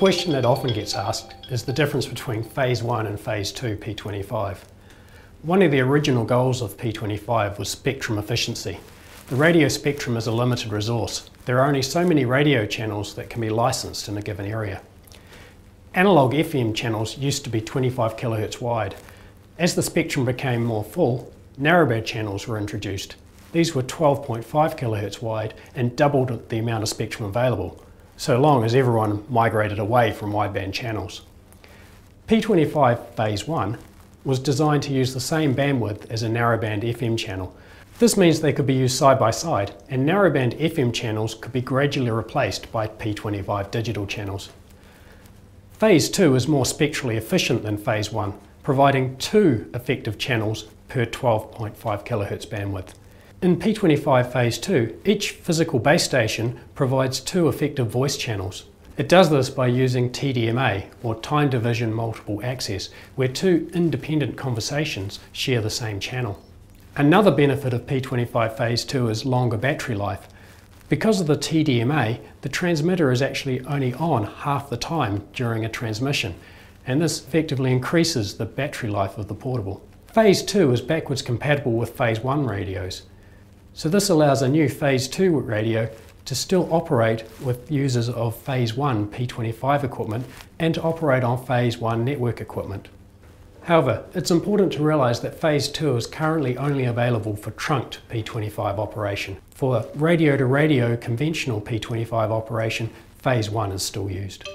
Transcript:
question that often gets asked is the difference between Phase 1 and Phase 2 P25. One of the original goals of P25 was spectrum efficiency. The radio spectrum is a limited resource. There are only so many radio channels that can be licensed in a given area. Analog FM channels used to be 25 kHz wide. As the spectrum became more full, narrowband channels were introduced. These were 12.5 kHz wide and doubled the amount of spectrum available, so long as everyone migrated away from wideband channels. P25 Phase 1 was designed to use the same bandwidth as a narrowband FM channel. This means they could be used side by side, and narrowband FM channels could be gradually replaced by P25 digital channels. Phase 2 is more spectrally efficient than Phase 1, providing two effective channels per 12.5 kHz bandwidth. In P25 Phase 2, each physical base station provides two effective voice channels. It does this by using TDMA, or Time Division Multiple Access, where two independent conversations share the same channel. Another benefit of P25 Phase 2 is longer battery life. Because of the TDMA, the transmitter is actually only on half the time during a transmission, and this effectively increases the battery life of the portable. Phase 2 is backwards compatible with Phase 1 radios, so this allows a new Phase 2 radio to still operate with users of Phase 1 P25 equipment and to operate on Phase 1 network equipment. However, it's important to realise that Phase 2 is currently only available for trunked P25 operation. For radio to radio conventional P25 operation, Phase 1 is still used.